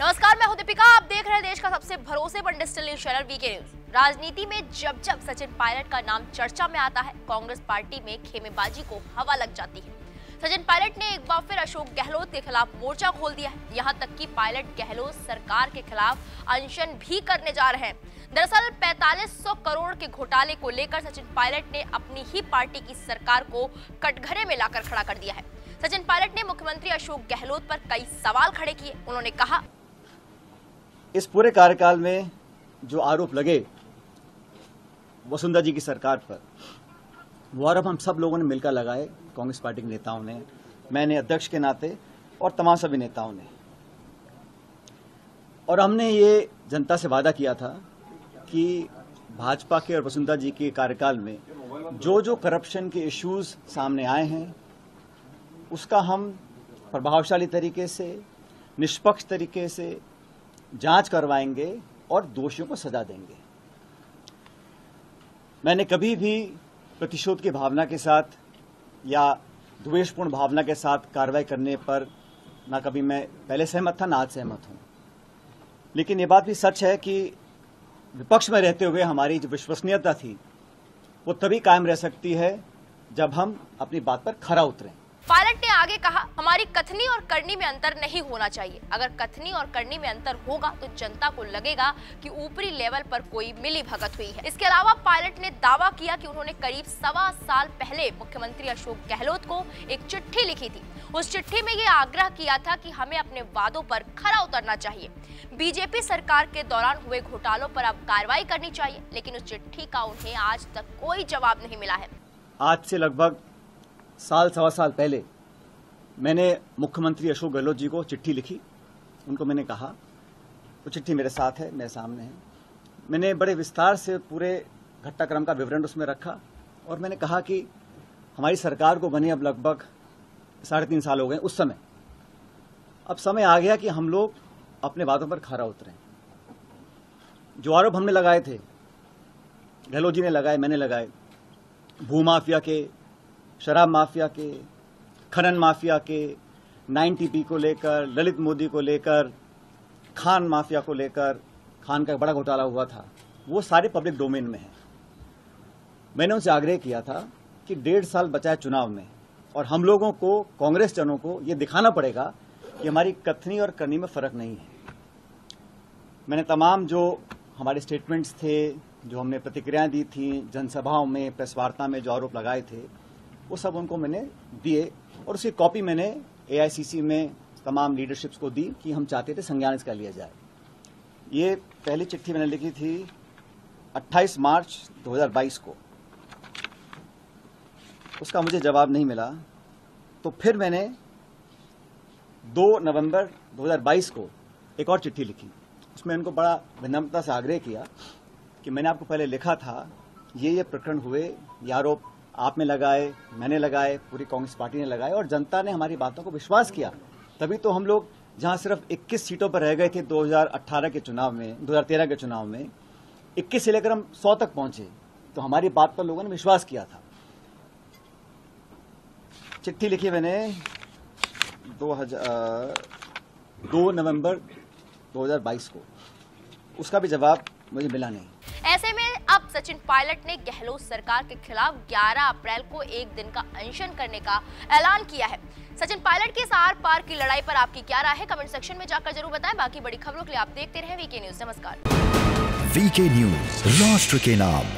नमस्कार, मैं हूँ दीपिका। आप देख रहे हैं देश का सबसे भरोसेमंद डिजिटल चैनल वीके न्यूज़। राजनीति में जब जब सचिन पायलट का नाम चर्चा में आता है, कांग्रेस पार्टी में खेमेबाजी को हवा लग जाती है। सचिन पायलट ने एक बार फिर अशोक गहलोत के खिलाफ मोर्चा खोल दिया है। यहाँ तक कि पायलट गहलोत सरकार के खिलाफ अनशन भी करने जा रहे हैं। दरअसल 4500 करोड़ के घोटाले को लेकर सचिन पायलट ने अपनी ही पार्टी की सरकार को कटघरे में लाकर खड़ा कर दिया है। सचिन पायलट ने मुख्यमंत्री अशोक गहलोत पर कई सवाल खड़े किए। उन्होंने कहा इस पूरे कार्यकाल में जो आरोप लगे वसुंधरा जी की सरकार पर, वो आरोप हम सब लोगों ने मिलकर लगाए, कांग्रेस पार्टी के नेताओं ने, मैंने अध्यक्ष के नाते और तमाम सभी नेताओं ने। और हमने ये जनता से वादा किया था कि भाजपा के और वसुंधरा जी के कार्यकाल में जो जो करप्शन के इश्यूज़ सामने आए हैं, उसका हम प्रभावशाली तरीके से, निष्पक्ष तरीके से जाँच करवाएँगे और दोषियों को सजा देंगे। मैंने कभी भी प्रतिशोध की भावना के साथ या द्वेषपूर्ण भावना के साथ कार्रवाई करने पर ना कभी मैं पहले सहमत था, ना आज सहमत हूँ। लेकिन ये बात भी सच है कि विपक्ष में रहते हुए हमारी जो विश्वसनीयता थी, वो तभी कायम रह सकती है जब हम अपनी बात पर खरा उतरें। पायलट ने आगे कहा, हमारी कथनी और करनी में अंतर नहीं होना चाहिए। अगर कथनी और करनी में अंतर होगा तो जनता को लगेगा कि ऊपरी लेवल पर कोई मिली भगत हुई है। इसके अलावा पायलट ने दावा किया कि उन्होंने करीब सवा साल पहले मुख्यमंत्री अशोक गहलोत को एक चिट्ठी लिखी थी। उस चिट्ठी में ये आग्रह किया था कि हमें अपने वादों पर खरा उतरना चाहिए। बीजेपी सरकार के दौरान हुए घोटालों पर अब कार्रवाई करनी चाहिए, लेकिन उस चिट्ठी का उन्हें आज तक कोई जवाब नहीं मिला है। आज से लगभग साल, सवा साल पहले मैंने मुख्यमंत्री अशोक गहलोत जी को चिट्ठी लिखी। उनको मैंने कहा, वो चिट्ठी मेरे साथ है, मेरे सामने है। मैंने बड़े विस्तार से पूरे घटनाक्रम का विवरण उसमें रखा और मैंने कहा कि हमारी सरकार को बने अब लगभग साढ़े तीन साल हो गए उस समय। अब समय आ गया कि हम लोग अपने वादों पर खरा उतरें। जो आरोप हमने लगाए थे, गहलोत जी ने लगाए, मैंने लगाए भूमाफिया के शराब माफिया के, खनन माफिया के, नाइन टीपी को लेकर, ललित मोदी को लेकर, खान माफिया को लेकर, खान का बड़ा घोटाला हुआ था। वो सारे पब्लिक डोमेन में है। मैंने उनसे आग्रह किया था कि डेढ़ साल बचा है चुनाव में और हम लोगों को, कांग्रेस जनों को ये दिखाना पड़ेगा कि हमारी कथनी और करनी में फ़र्क नहीं है। मैंने तमाम जो हमारे स्टेटमेंट्स थे, जो हमने प्रतिक्रियाएँ दी थी, जनसभाओं में प्रेस वार्ता में जो आरोप लगाए थे वो सब उनको मैंने दिए और उसकी कॉपी मैंने एआईसीसी में तमाम लीडरशिप्स को दी कि हम चाहते थे संज्ञान इसका लिया जाए। ये पहली चिट्ठी मैंने लिखी थी 28 मार्च 2022 को। उसका मुझे जवाब नहीं मिला। तो फिर मैंने 2 नवंबर 2022 को एक और चिट्ठी लिखी। उसमें उनको बड़ा विनम्रता से आग्रह किया कि मैंने आपको पहले लिखा था ये ये प्रकरण हुए, ये आरोप आपने लगाए, मैंने लगाए, पूरी कांग्रेस पार्टी ने लगाए और जनता ने हमारी बातों को विश्वास किया। तभी तो हम लोग जहाँ सिर्फ़ 21 सीटों पर रह गए थे 2018 के चुनाव में 2013 के चुनाव में 21 से लेकर हम 100 तक पहुँचे तो हमारी बात पर लोगों ने विश्वास किया था। चिट्ठी लिखी मैंने, दो हज़ार दो नवंबर 2022 को। उसका भी जवाब मुझे मिला नहीं। में सचिन पायलट ने गहलोत सरकार के खिलाफ 11 अप्रैल को एक दिन का अनशन करने का ऐलान किया है। सचिन पायलट के आर पार की लड़ाई पर आपकी क्या राय है? कमेंट सेक्शन में जाकर ज़रूर बताएँ। बाकी बड़ी खबरों के लिए आप देखते रहे वीके न्यूज़। नमस्कार। वीके न्यूज़, राष्ट्र के नाम।